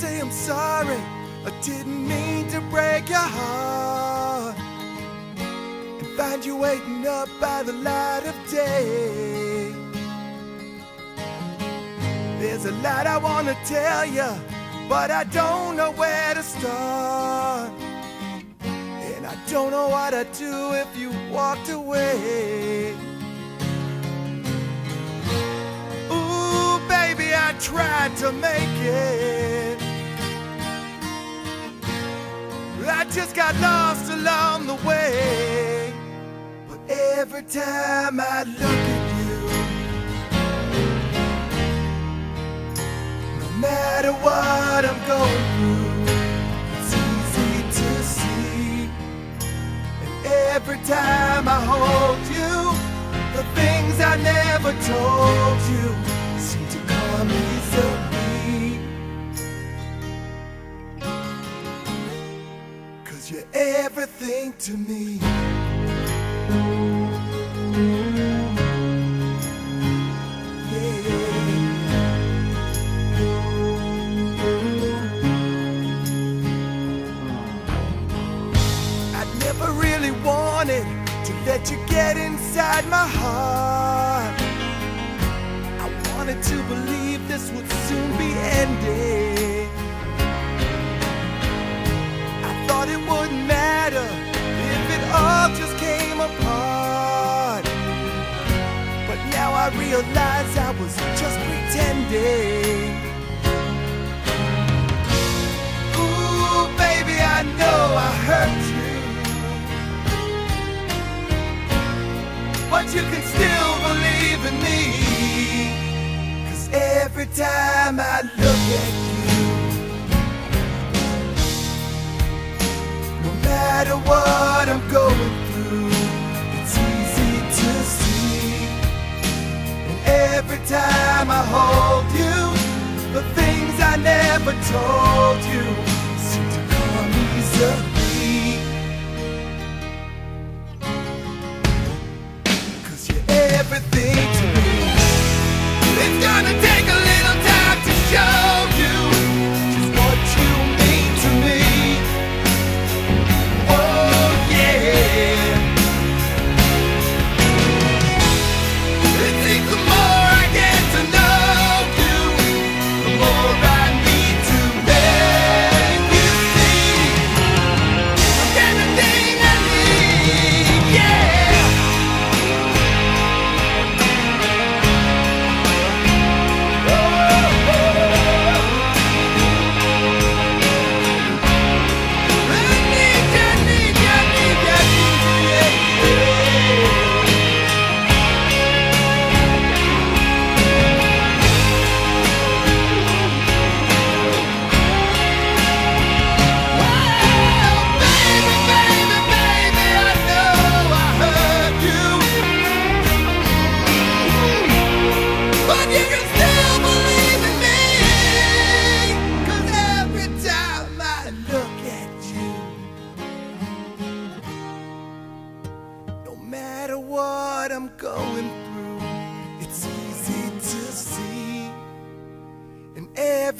to say I'm sorry. I didn't mean to break your heart. And find you waiting up by the light of day. There's a lot I wanna tell you, but I don't know where to start. And I don't know what I'd do if you walked away. Ooh, baby, I tried to make it. Just got lost along the way. But every time I look at you, no matter what I'm going through, it's easy to see. And every time I hold you, the things I never told you you're everything to me. I never really wanted to let you get inside my heart. I wanted to believe this would soon be ending. I realized I was just pretending. Ooh, baby, I know I hurt you. But you can still believe in me. Cause every time I look at you, no matter what never told you seem to come easily.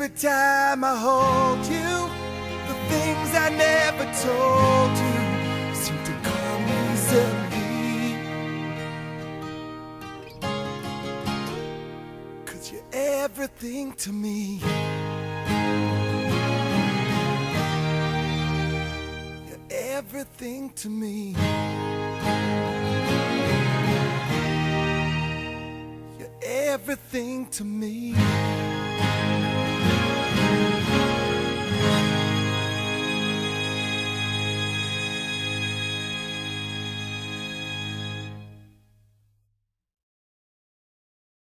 Every time I hold you, the things I never told you seem to come easily. Cause you're everything to me. You're everything to me. You're everything to me.